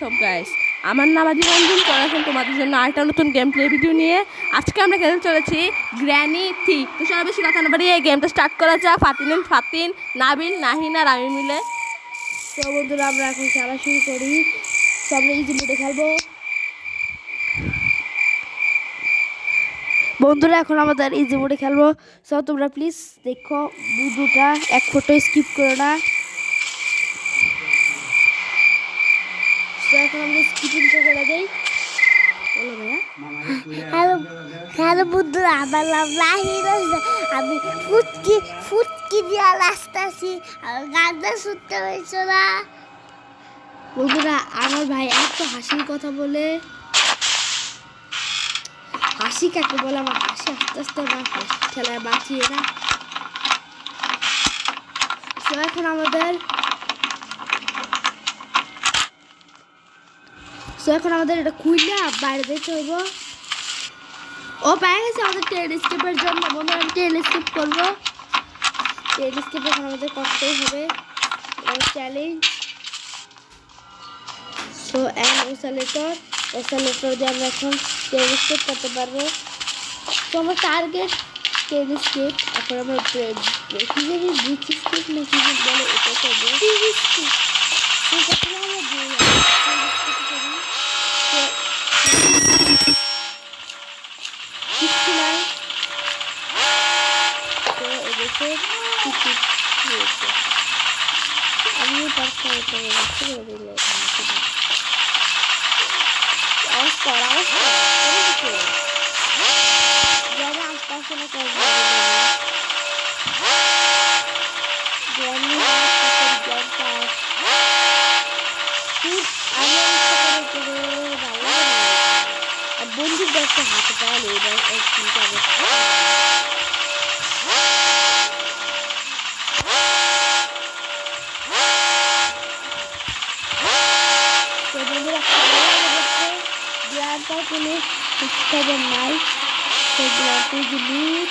WhatsApp guys, আমার নাম আদি রঞ্জন চলেছেন তোমাদের জন্য আরেকটা নতুন গেম প্লে ভিডিও নিয়ে। আজকে আমরা খেলতে চলেছি গ্র্যানি থি তো সবাই বেশি কথা না বাড়িয়ে এই গেমটা স্টার্ট করা যা ফাতিন ফাতিন নাবিল, নাহিন আর আমি মিলে। তো বন্ধুরা, আমরা এখন খেলা শুরু করি। তো আমরা ইজি মোডে খেলব। বন্ধুরা, এখন আমাদের ইজি মোডে খেলব। সো তোমরা প্লিজ দেখো দুটা এক ফটো স্কিপ করো না। এখন আমরা স্কিপিংটা করে দেই বলো ভাইয়া। হ্যালো হ্যালো বন্ধুরা আমার নাম নাহিদ আমি ফুটকি ফুটকি দিয়ে আসতেছি আর গানটা শুনতে পেয়েছ না। বন্ধুরা আমার ভাই এত হাসির কথা বলে। হাসি কাকে বলে? আমার হাসি আস্তে আস্তে আমার খেলায় বাঁচিয়ে না। তো এখন আমাদের তো এখন আমাদের এটা খুললে বাইরে যেতে হইব ও পেয়ে গেছে আমাদের টেন স্টেপের জন্য বন্ধু আমি টেন স্টেপ করবো টেন স্টেপ এখন আমাদের করতেই হবে challenge so an oscillator oscillator দিয়ে আমরা এখন টেন স্টেপ করতে পারবো তো আমার টার্গেট টেন স্টেপ এখন আমরা কী জানি ব্রিজ স্টেপ না কী জানি বলে এটা করবো তো প্রথমে Tamam nasıl böyle Yavaş kal yavaş kal. Beni bitiyor. Yavaş kal sana kalacağım. Güvenli yavaş kalacağım kal. Dur annem sana pouco, né? A gente pega mais. Pegar tudo ali.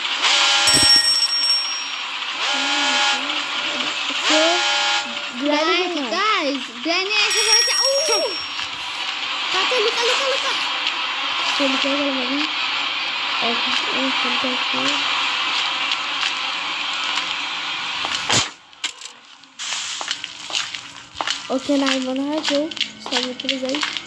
Granny, guys, Granny é essa coisa. Uh! Tá, tá Luca, Luca, Luca. Deixa eu ligar agora, mano. É, é eu vou aqui. Ok, na irmã do rajou. Só me presente.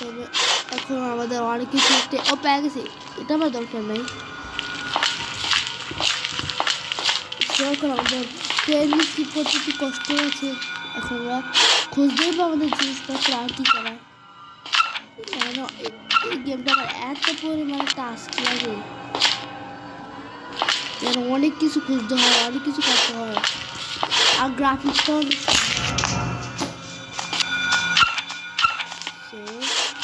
তবে এখন আমাদের অনেক কিছু ও পেয়ে গেছে। এটা আমার দরকার নাই। এখন আমাদের ট্রেন স্কিপ করতে একটু কষ্ট আছে, এখন আমরা খুঁজতেই পাবো আমাদের জিনিসপত্র আর কি করা। কেন এই- গেমটা আমার এত পরিমাণে টাস্ক লাগে। যেন অনেক কিছু খুঁজতে হয়, অনেক কিছু করতে হয়। আর গ্রাফিক্সটা ওকে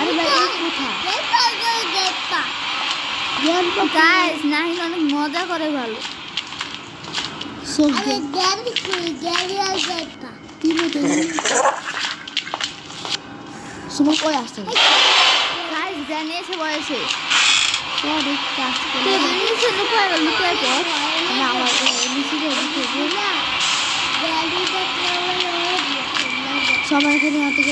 আরে ভাই কোথায়? গাইস নাহিদ অনেক মজা করে ভালো। সময় আসছে? গাইস এসে টেবিল নিচে লুকায় লুকায় পর। আমার নিচে সবাই এখানে হাতে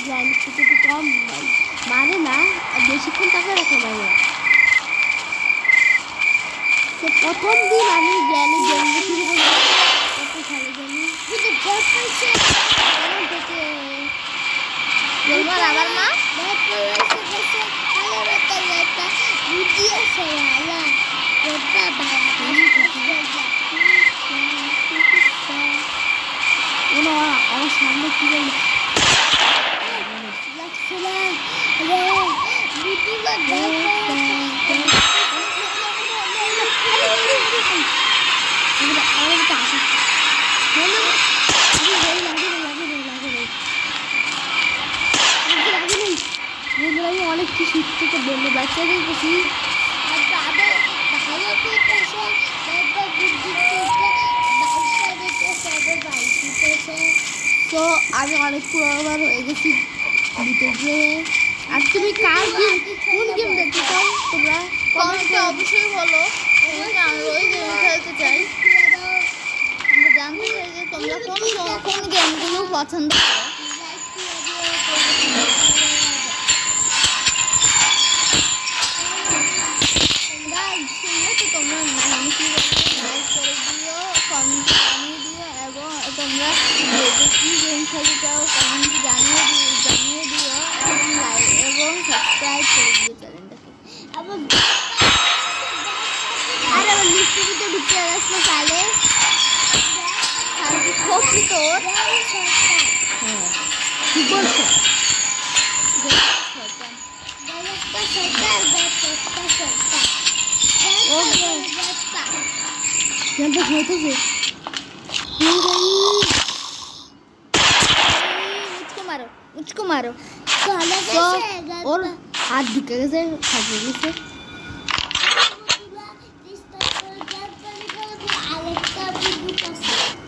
গ্র্যান্ড একটু কম মানে না বেশিক্ষণ তাকে রাখা যায় তো প্রথম দিন আমি গ্র্যান্ড গেম শুরু বলবার আবার মা ভালো ওটা ভালো কোনো আমার সামনে কি বলবো লাগছে না রে বুদ্ধিটা এগুলো আমার একটা আসে বলো লাগে লাগে লাগে লাগে লাগে লাগে বন্ধুরা আমি অনেক কিছু থেকে বললো বাচ্চাদের কিছু তো আমি অনেক পুরোবার হয়ে গেছি। গিয়ে। আর তুমি কার গেম কোন গেম দেখতে চাও তোমরা? কমেন্টে অবশ্যই বলো। আমি ওই গেম খেলতে চাই। আমরা জানতে চাই যে তোমরা কোন কোন গেমগুলো পছন্দ করো। चम्मच मसाले खोपड़ी तो मुझको मारो मुझको मारो और हाथ दिखेगा से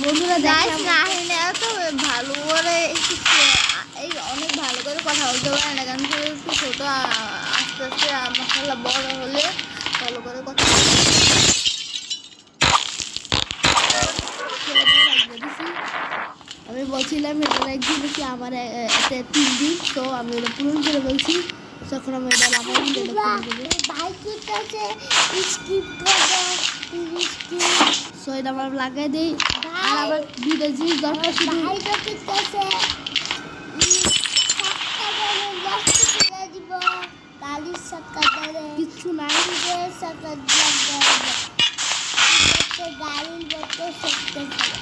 বন্ধুরা যাই দেখে না হলে ভালো করে এই অনেক ভালো করে কথা বলতে পারে না কারণ একটু ছোট আস্তে আস্তে মশলা বড় হলে ভালো করে কথা আমি বলছিলাম, এটা একদিন কি আমার, এ- এ- এতে তিন দিন? তো আমি ওটা পূরণ করে বলছি। তখন আমি এটা আমার এটা সো এটা আমার লাগাই দিই। আর আবার দুইটা জিনিস দরকার শুধু কিচ্ছু নাই। গাড়ির মতো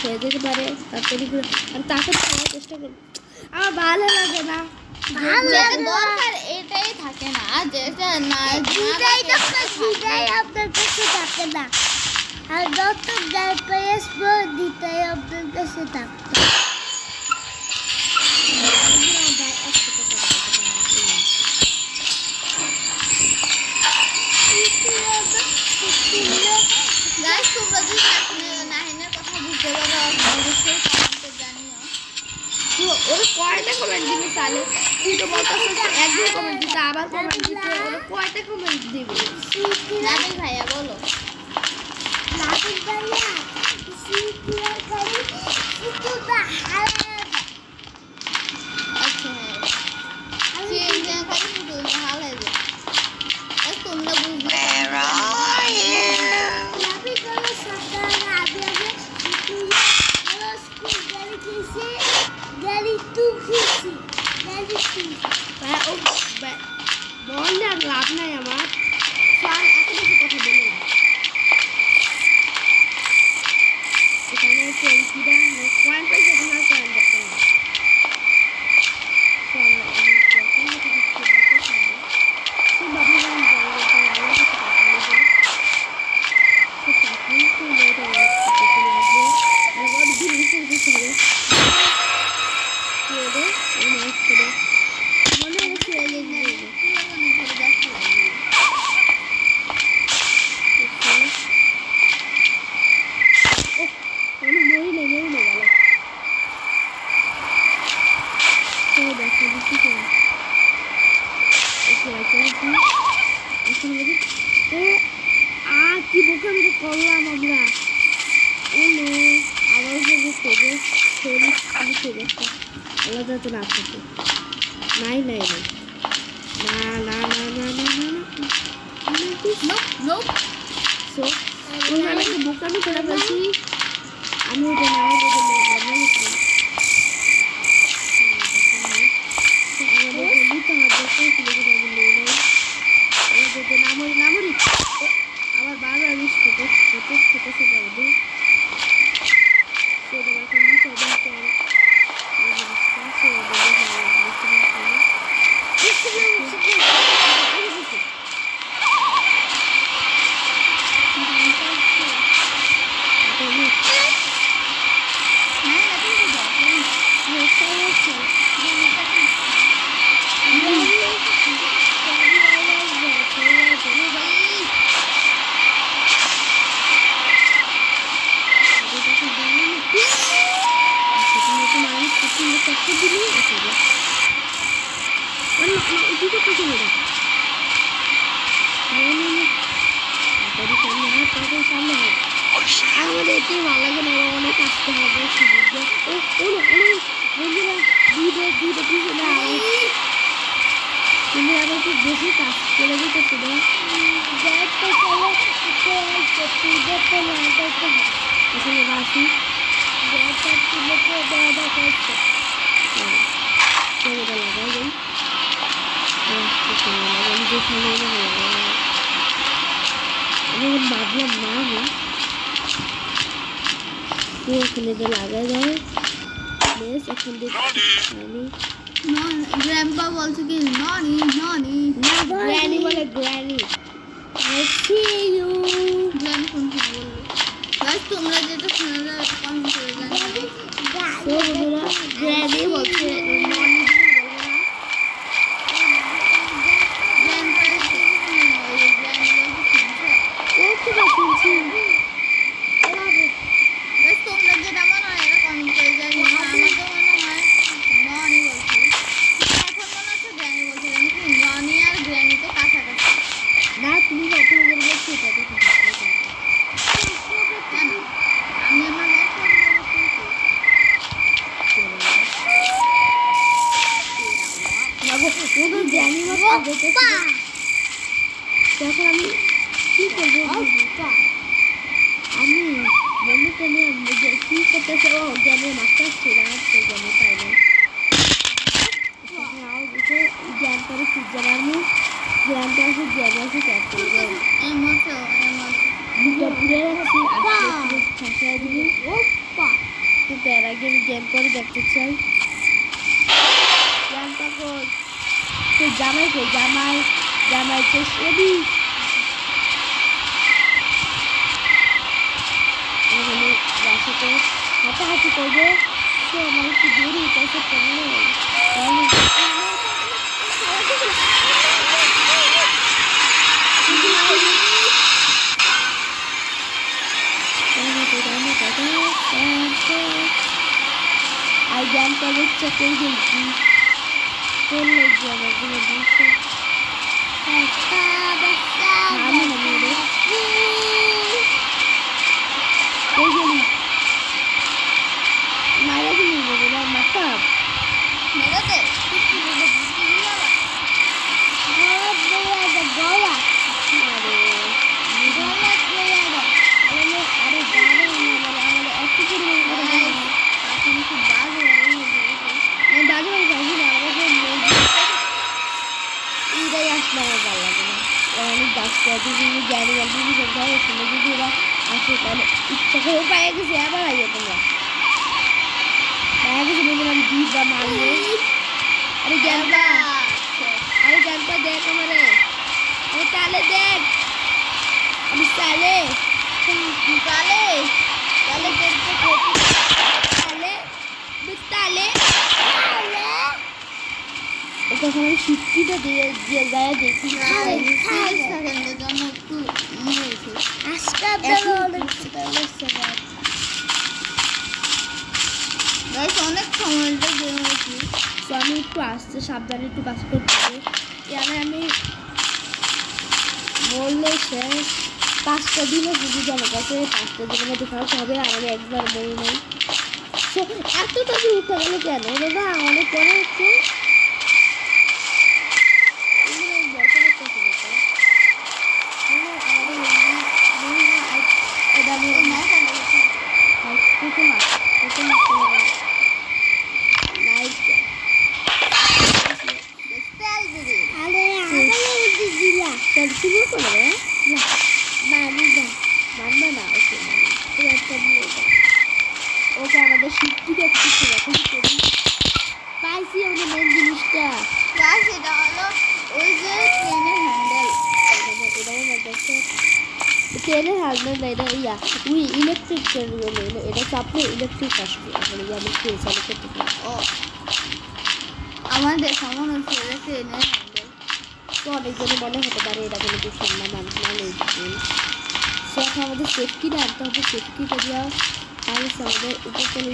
স্কেপ হয়ে যেতে পারে তাড়াতাড়ি করে আমি তাকে খাওয়ার চেষ্টা করব আমার ভালো লাগে না যেটা দরকার এটাই থাকে না আর যেটা না না এটাই তো আপনার দিদাই আপনার কাছে থাকে না আর নতুন ডাইপার আসবো দিদাই আপনার কাছে থাকতো Ve, ve, boğanlar labnaya var. Şu an একটু বাচ্চা আছি এখন বলি এ আ কি বোকা মেরে করলাম আমরা নো আবার যে তেজে শরীর আমি তেজে আলাদা তো না থাকে নাই নাই নাই না না না না না না না নো সো আমাকে বোকামি করে ফেলছি আমি ওটা নামাই অনেক আসতে হবে সুযোগ ও কোনো কোনো বন্ধুরা দুধে দুধে পিছনে আওয়াজ তুমি আবার খুব বেশি কাজ করে দিতেছো না যাইতে চলে যেতে নাটক আসলে বাসি যাইতে তুলেকে দেওয়া করছে ক্যামেরা লাগাই যাই আমি যেখানে আমি এখন ভাবলাম না আমি তো ওখানে যে লাগাই যায় বেশ এখন দেখছি আমি গ্র্যান্ডপা বলছে কি ননি ননি না গ্র্যানি বলে granny I see you. Grand কোন থেকে বললো গাইস তোমরা যেটা শোনা কমেন্ট করে জানিও তো বন্ধুরা গ্র্যানি বলছে Tekerleği hoppa. Bu beraber gel দেখতে চাই জামটা কই তো জামাই কই জামাই জামাই তো সেবি এখানে রাস্তাতে হাতাহাতি করবো তো আমার একটু দেরি তাই সে i dentro eu tinha que gente. Beleza, né? I'm acaba. Ah, meu Deus. Beijo, Lívia. ইচ্ছা করে পায়ে গেছে আবার আইয়া তোমরা পায়ে গেছে বন্ধুরা আমি দুইটা মারবো আরে জ্ঞানপা আরে জ্ঞানপা দেখ আমারে আরে তালে দেখ আমি তালে তালে তালে দেখতে তালে তালে ওকে এখন আমি শিক্ষিটা দিয়ে দিয়ে গায়ে দেখি আজকাল এখন অনেক সময় হয়েছি তো আমি একটু আসতে সাবধানে একটু কাজ করতে হবে। এখানে আমি বললে সে পাঁচটা দিনও যদি জমা কাছে পাঁচটা দিনের মধ্যে খাওয়া হবে আর আমি একবার মরি নাই তো এত তাড়াতাড়ি উঠে গেল কেন? দাদা অনেক পরে একটু এগুলো আমি বলতে পারতেছি না তো। মানে আমাদের মনে- মনে হয় আজ- এটা আমি আর কুকুর মাছ কুকুর মাছ করে দেবো। লাইট আরে আগে উঠে দিলা চল তুমিও করবে না বাড়ি যা মানবে না ওকে এই একটা দিয়ে দাও। ওকে আমাদের শিক্ষিত একটু এখন করি পাইছি আমাদের মেন জিনিসটা ট্রেনের হ্যান্ডেল না এটা ইয়া উই ইলেকট্রিক এলো এটা চাপলে ইলেকট্রিক আসবে এখন যে আমি ট্রেন চালু করতে পারি। আমাদের সামান্য ফেলেছে এনে তো অনেকজনে মনে হতে পারে এটা কোনো কিছু না মানে মানে সে এখন আমাদের সেফটিটা আনতে হবে সেফটিটা দেওয়া আমাদের উপর তলে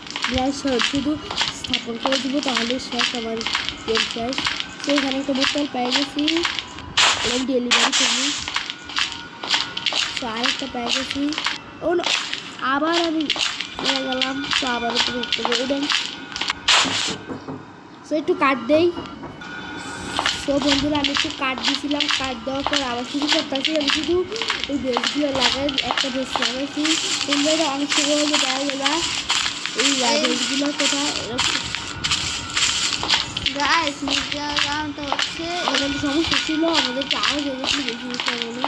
নিয়ে আসে শুধু স্থাপন করে দিব, তাহলে শেষ আমার গেম শেষ সেইখানে একটা বোতল পেয়ে গেছি। এবং ডেলিভারি করি তো আরেকটা পেয়ে গেছি। ও আবার আমি গেলাম। তো আবার একটু উঠতে দেবেন তো একটু কাট দেই। তো বন্ধুরা, আমি একটু কাট দিয়েছিলাম। কাট দেওয়ার পর আবার শুরু করতেছি। আমি শুধু ওই বেসগুলো লাগাই, একটা বেস লাগাইছি। এটা অনেক দেওয়া গেলা এই বেসগুলো কোথায়? গাইস মিডিয়ার কারণটা হচ্ছে। এখানে সমস্যা ছিল আমাদের আওয়াজ হয়ে বেশি বলে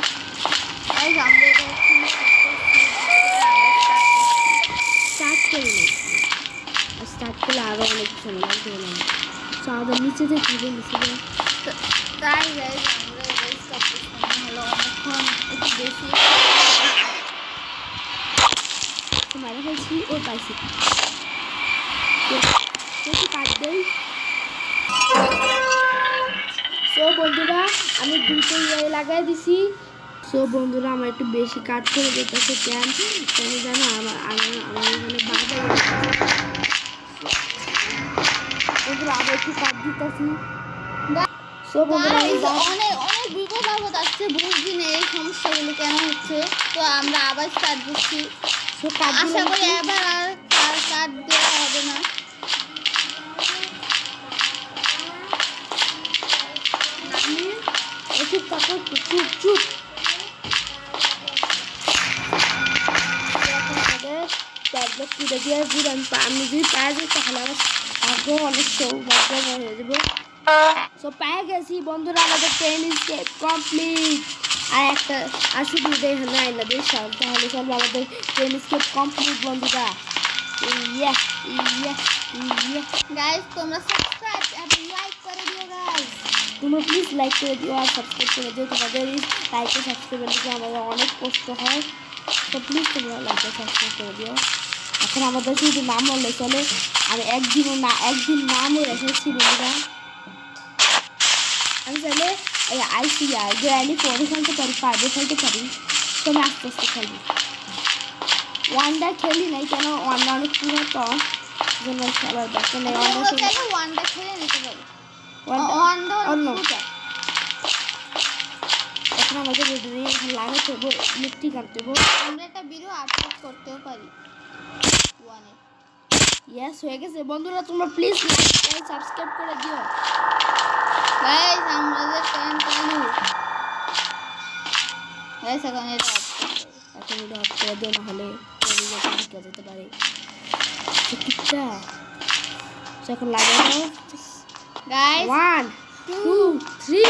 স্টার্ট করে আর স্টার্ট করলে আরও অনেক সময় লাগবে তো আমাদের নিচে থেকে ঘুরে নিচে তাই গাইস আমরা হলো অনেকক্ষণ একটু বেশি। তো মারা ফেলছি ও পাইছি। সো বন্ধুরা আমি দুটো ইয়ে লাগাই দিছি। সো বন্ধুরা আমার একটু বেশি কাট করে দিতেছে কেন? কেন জানো আমার আমার আমার এখানে বাধা বন্ধুরা আমি একটু কাট দিতেছি। সো বন্ধুরা আমি Guys, বাদ- অনেক অনেক বিপদ আপদ আসছে বুঝছি না এই সমস্যাগুলো কেন হচ্ছে? তো আমরা আবার স্টার্ট দিচ্ছি আশা দিলাম করি কি? এবার আর আর কাট দেওয়া হবে না এ চুপ থাকো চুপ চুপ এখন আমাদের ট্যাবলেট তুলে দিয়ে যদি আমি পা- আমি যদি পাওয়া যাই তাহলে আমার ভাগ্য অনেক সৌভাগ্য হয়ে যাবো সো পেয়ে গেছি বন্ধুরা আমাদের ট্রেন স্কেপ কমপ্লিট আর একটা, আর শুধু দেখে নাই না দেশ তাহলে চলবে আমাদের ট্রেন স্কেপ কমপ্লিট বন্ধুরা। ইয়া ইয়া ইয়া। তোমরা সাবস্ক্রাইব করে প্লিজ লাইক করে দিও আর সাবস্ক্রাইব করে দিও। তোমাদের লাইকে সাবস্ক্রাইবের দিকে আমাদের অনেক কষ্ট হয়। তো প্লিজ তোমরা লাইকে সাবস্ক্রাইব করে দিও। এখন আমাদের শুধু নাম হলে চলে। আর একদিনও না, একদিন নামও রেখেছি, বন্ধুরা। আমি চাইলে এই আইসিআর গ্র্যান্ডি ফোরে খেলতে পারি ফাইভে খেলতে পারি তো আমি আস্তে আস্তে খেলব ওয়ানডা খেলি নাই কেন ওয়ানডা অনেক পুরাতন জন্য খেলার দরকার নেই ওয়ানডা খেলে নিতে পারো ওয়ানডা অন্য এখন আমাদের রেডি নেই লাগাতে হব ইলেকট্রিক আনতে হব আমরা একটা ভিডিও আপলোড করতেও পারি ওয়ানে ইয়াস হয়ে গেছে বন্ধুরা তোমরা প্লিজ লাইক সাবস্ক্রাইব করে দিও গাইস এখন এটা off এখন করে দেবো। এটা অফ করে দিও নাহলে ট্রেনে যেতে ঢুকে যেতে পারে টিকিটটা এখন লাগানো গাইস ওয়ান টু থ্রি